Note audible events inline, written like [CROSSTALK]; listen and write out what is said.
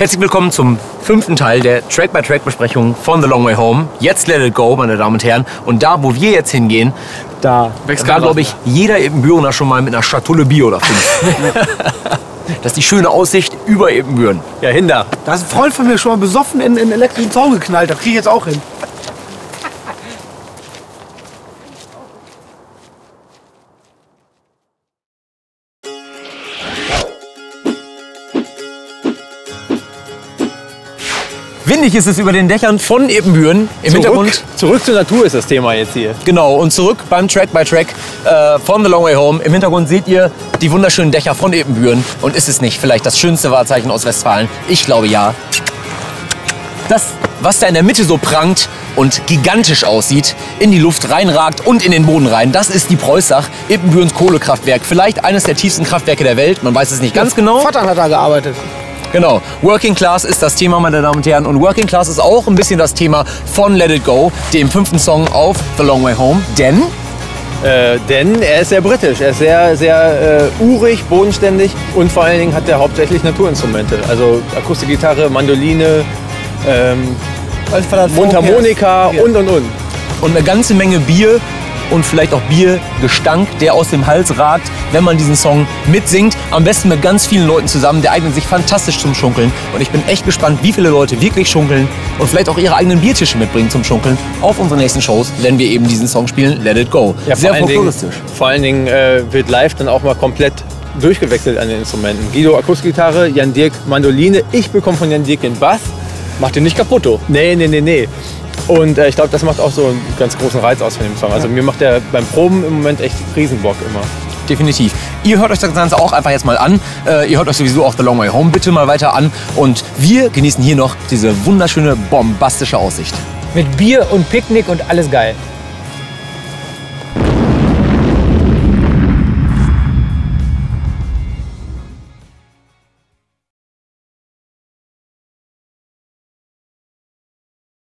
Herzlich willkommen zum fünften Teil der Track-by-Track-Besprechung von The Long Way Home. Jetzt Let It Go, meine Damen und Herren. Und da, wo wir jetzt hingehen, da Wächst war, kein glaube ich, jeder Ebenbürener schon mal mit einer Schatulle Bier oder fünf. [LAUGHS] das ist die schöne Aussicht über Ebenbüren. Ja, Hinder. Da ist ein Freund von mir schon mal besoffen in, in einen elektrischen Zaun geknallt. Das kriege ich jetzt auch hin. Windig ist es über den Dächern von Ebenbüren. Im Hintergrund zurück zur Natur ist das Thema jetzt hier. Genau, und zurück beim Track by Track äh, von The Long Way Home. Im Hintergrund seht ihr die wunderschönen Dächer von Ebenbüren. Und ist es nicht vielleicht das schönste Wahrzeichen aus Westfalen? Ich glaube ja. Das, was da in der Mitte so prangt und gigantisch aussieht, in die Luft reinragt und in den Boden rein, das ist die Preußach, Ebenbürens Kohlekraftwerk. Vielleicht eines der tiefsten Kraftwerke der Welt, man weiß es nicht ganz genau. Vater hat da gearbeitet. Genau, Working Class ist das Thema, meine Damen und Herren. Und Working Class ist auch ein bisschen das Thema von Let It Go, dem fünften Song auf The Long Way Home. Denn Äh, denn er ist sehr britisch, er ist sehr, sehr äh, urig, bodenständig und vor allen Dingen hat er hauptsächlich Naturinstrumente. Also Akustikgitarre, Mandoline, ähm, Mundharmonika und und und. und eine ganze Menge Bier und vielleicht auch Biergestank, der aus dem Hals ragt, wenn man diesen Song mitsingt. Am besten mit ganz vielen Leuten zusammen. Der eignet sich fantastisch zum Schunkeln. Und ich bin echt gespannt, wie viele Leute wirklich schunkeln und vielleicht auch ihre eigenen Biertische mitbringen zum Schunkeln auf unsere nächsten Shows, wenn wir eben diesen Song spielen, Let It Go. Ja, Sehr vor allen Dingen, folkloristisch. vor allen Dingen äh, wird live dann auch mal komplett durchgewechselt an den Instrumenten. Guido Akustikgitarre, Jan Dirk Mandoline, ich bekomme von Jan Dirk den Bass. Macht den nicht kaputt, oh. Nee, nee, nee, nee. Und äh, ich glaube, das macht auch so einen ganz großen Reiz aus von dem Song. Also mir macht der beim Proben im Moment echt Riesenbock immer. Definitiv. Ihr hört euch das Ganze auch einfach jetzt mal an. Äh, ihr hört euch sowieso auch The Long Way Home bitte mal weiter an. Und wir genießen hier noch diese wunderschöne, bombastische Aussicht. Mit Bier und Picknick und alles geil.